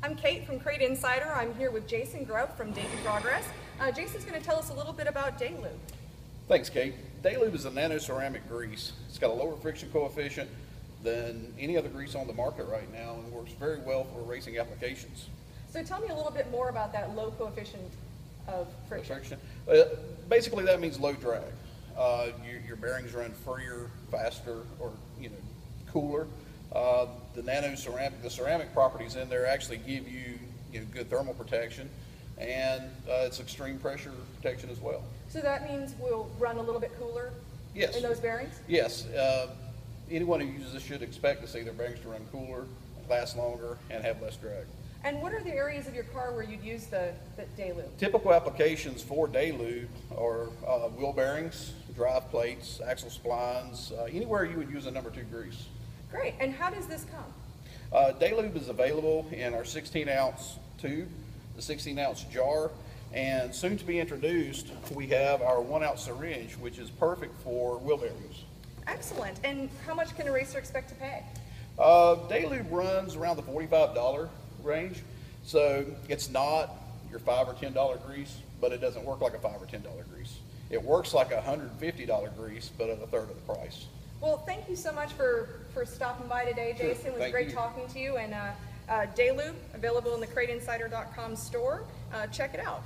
I'm Kate from Crate Insider. I'm here with Jason Grubb from Dayton Progress. Uh, Jason's going to tell us a little bit about Daylube. Thanks, Kate. Daylube is a nano-ceramic grease. It's got a lower friction coefficient than any other grease on the market right now and works very well for racing applications. So tell me a little bit more about that low coefficient of friction. Friction. Uh, basically, that means low drag. Uh, your, your bearings run freer, faster, or you know, cooler. The nano ceramic, the ceramic properties in there actually give you, you know, good thermal protection, and uh, it's extreme pressure protection as well. So that means we'll run a little bit cooler Yes. in those bearings? Yes, uh, anyone who uses this should expect to see their bearings to run cooler, last longer, and have less drag. And what are the areas of your car where you'd use the, the Daylube? Typical applications for Daylube are uh, wheel bearings, drive plates, axle splines, uh, anywhere you would use a number two grease. Great. And how does this come? Uh, Daylube is available in our 16 ounce tube, the 16 ounce jar, and soon to be introduced, we have our one ounce syringe, which is perfect for wheelbarrows. Excellent. And how much can a racer expect to pay? Uh, Daylube runs around the forty-five dollar range, so it's not your five or ten dollar grease, but it doesn't work like a five or ten dollar grease. It works like a hundred and fifty dollar grease, but at a third of the price. Well, thank you so much for, for stopping by today, Sure. Jason. It was Thank great you. talking to you. And uh, uh, Daylube, available in the CrateInsider.com store. Uh, check it out.